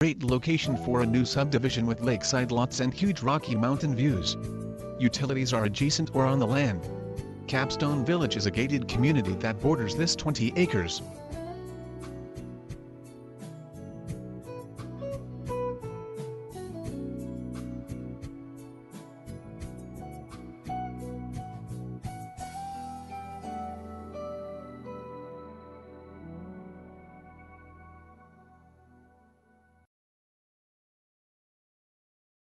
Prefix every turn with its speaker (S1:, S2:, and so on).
S1: great location for a new subdivision with lakeside lots and huge Rocky Mountain views. Utilities are adjacent or on the land. Capstone Village is a gated community that borders this 20 acres.